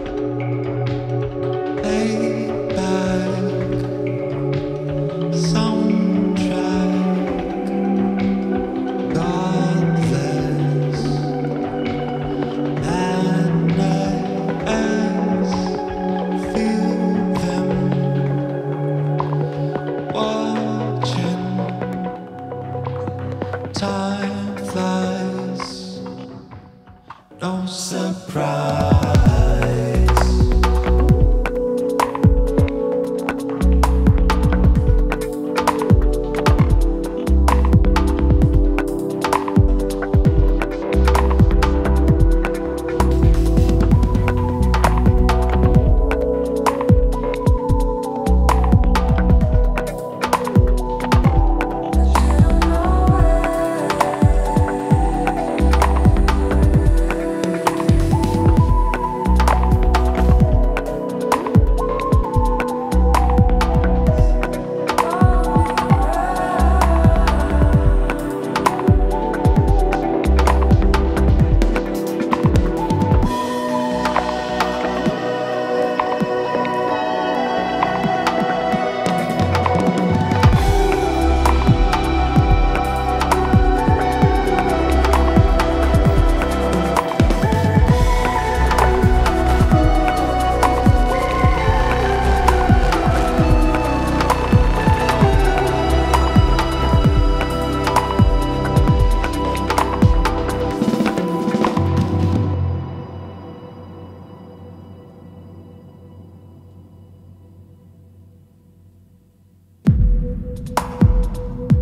Música フフフフ。